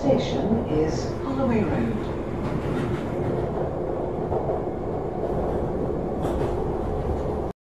station is Holloway Road.